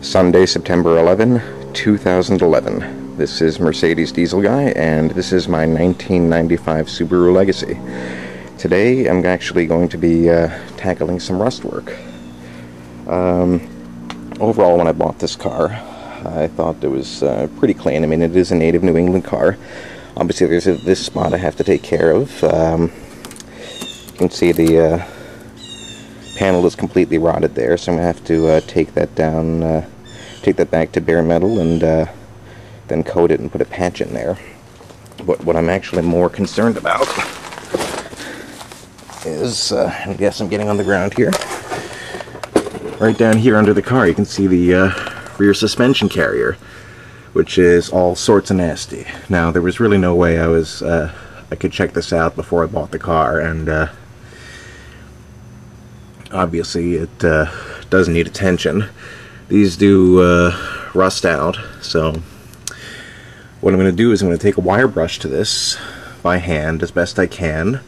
Sunday, September 11, 2011. This is Mercedes Diesel Guy, and this is my 1995 Subaru Legacy. Today, I'm actually going to be uh, tackling some rust work. Um, overall, when I bought this car, I thought it was uh, pretty clean. I mean, it is a native New England car. Obviously, there's a, this spot I have to take care of. Um, you can see the uh, panel is completely rotted there, so I'm going to have to uh, take that down, uh, take that back to bare metal and uh, then coat it and put a patch in there. But what I'm actually more concerned about is, uh, I guess I'm getting on the ground here. Right down here under the car, you can see the uh, rear suspension carrier, which is all sorts of nasty. Now, there was really no way I was, uh, I could check this out before I bought the car, and obviously it uh, does need attention. These do uh, rust out, so what I'm going to do is I'm going to take a wire brush to this by hand as best I can,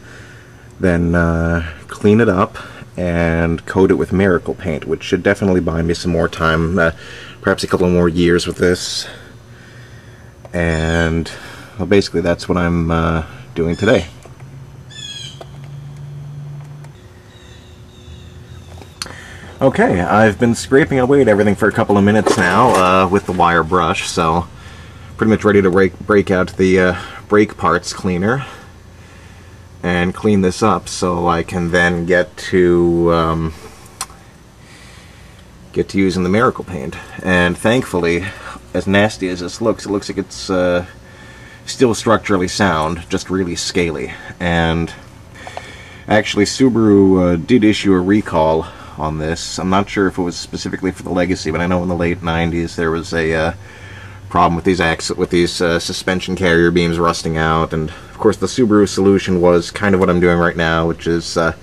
then uh, clean it up and coat it with miracle paint, which should definitely buy me some more time, uh, perhaps a couple more years with this. And well, basically that's what I'm uh, doing today. Okay, I've been scraping away at everything for a couple of minutes now uh, with the wire brush, so pretty much ready to break, break out the uh, brake parts cleaner and clean this up so I can then get to um, get to using the miracle paint. And thankfully, as nasty as this looks, it looks like it's uh, still structurally sound, just really scaly. And actually, Subaru uh, did issue a recall on this. I'm not sure if it was specifically for the Legacy, but I know in the late 90s there was a uh, problem with these axle with these uh, suspension carrier beams rusting out, and of course the Subaru solution was kind of what I'm doing right now, which is uh,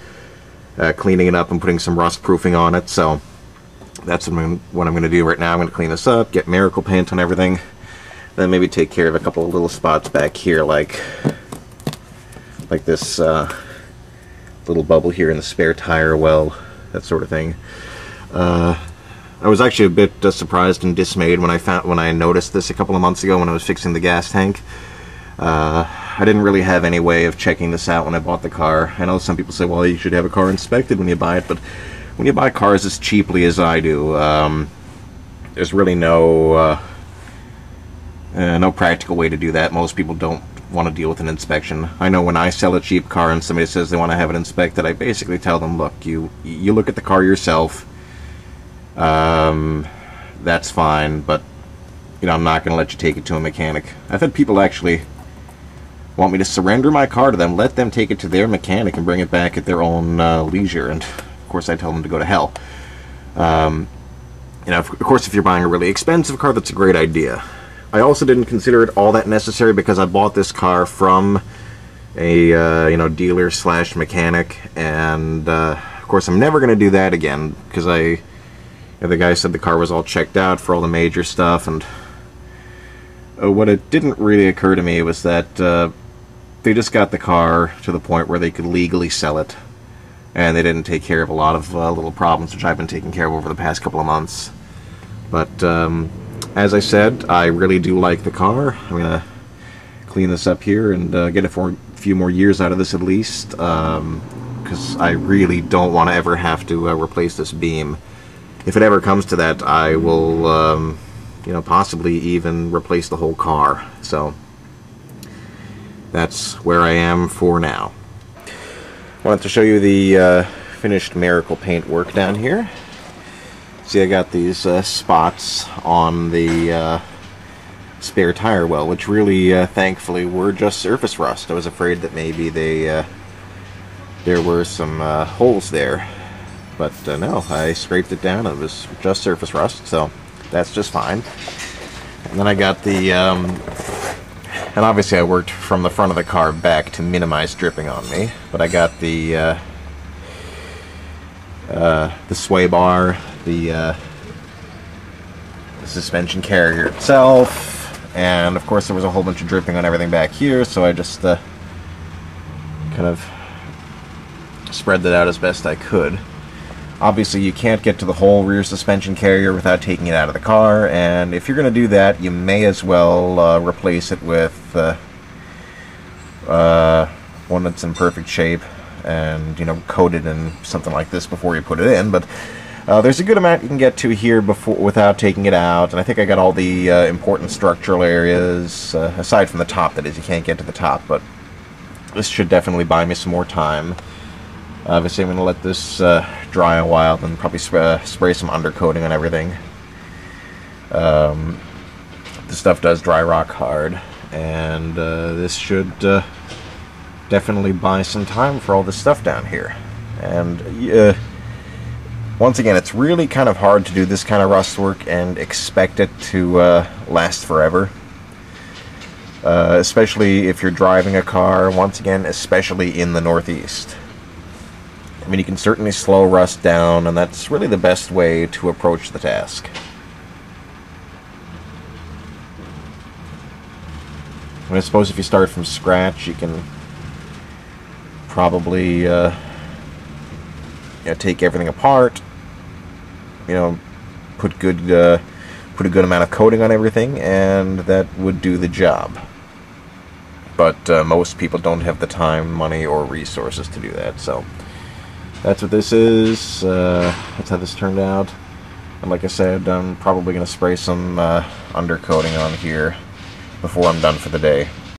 uh, cleaning it up and putting some rust proofing on it. So that's what I'm, what I'm going to do right now. I'm going to clean this up, get miracle paint on everything, then maybe take care of a couple of little spots back here, like like this uh, little bubble here in the spare tire well that sort of thing. Uh, I was actually a bit uh, surprised and dismayed when I found when I noticed this a couple of months ago when I was fixing the gas tank. Uh, I didn't really have any way of checking this out when I bought the car. I know some people say, well, you should have a car inspected when you buy it, but when you buy cars as cheaply as I do, um, there's really no uh, uh, no practical way to do that. Most people don't want to deal with an inspection. I know when I sell a cheap car and somebody says they want to have it inspected, I basically tell them, look, you you look at the car yourself. Um, that's fine, but you know I'm not going to let you take it to a mechanic. I've had people actually want me to surrender my car to them, let them take it to their mechanic and bring it back at their own uh, leisure, and of course I tell them to go to hell. Um, you know, of course, if you're buying a really expensive car, that's a great idea. I also didn't consider it all that necessary because I bought this car from a uh, you know dealer slash mechanic, and uh, of course I'm never going to do that again because I you know, the guy said the car was all checked out for all the major stuff, and uh, what it didn't really occur to me was that uh, they just got the car to the point where they could legally sell it, and they didn't take care of a lot of uh, little problems which I've been taking care of over the past couple of months, but. Um, as I said, I really do like the car. I'm going to clean this up here and uh, get a few more years out of this at least, because um, I really don't want to ever have to uh, replace this beam. If it ever comes to that, I will, um, you know, possibly even replace the whole car. So that's where I am for now. I wanted to show you the uh, finished Miracle Paint work down here. See, I got these uh, spots on the uh, spare tire well, which really, uh, thankfully, were just surface rust. I was afraid that maybe they uh, there were some uh, holes there, but uh, no, I scraped it down. It was just surface rust, so that's just fine. And then I got the, um, and obviously I worked from the front of the car back to minimize dripping on me, but I got the the sway bar, the, uh, the suspension carrier itself, and of course there was a whole bunch of dripping on everything back here, so I just uh, kind of spread that out as best I could. Obviously, you can't get to the whole rear suspension carrier without taking it out of the car, and if you're going to do that, you may as well uh, replace it with uh, uh, one that's in perfect shape and, you know, coated in something like this before you put it in, but uh, there's a good amount you can get to here before without taking it out, and I think I got all the uh, important structural areas, uh, aside from the top, that is, you can't get to the top, but this should definitely buy me some more time. Obviously, I'm going to let this uh, dry a while, then probably sp uh, spray some undercoating on everything. Um, the stuff does dry rock hard, and uh, this should definitely buy some time for all this stuff down here. And uh, once again, it's really kind of hard to do this kind of rust work and expect it to uh, last forever. Uh, especially if you're driving a car, once again, especially in the Northeast. I mean, you can certainly slow rust down, and that's really the best way to approach the task. I suppose if you start from scratch, you can probably uh, you know, take everything apart, you know, put good uh, put a good amount of coating on everything, and that would do the job. But uh, most people don't have the time, money, or resources to do that, so that's what this is. Uh, that's how this turned out. And like I said, I'm probably going to spray some uh, undercoating on here before I'm done for the day.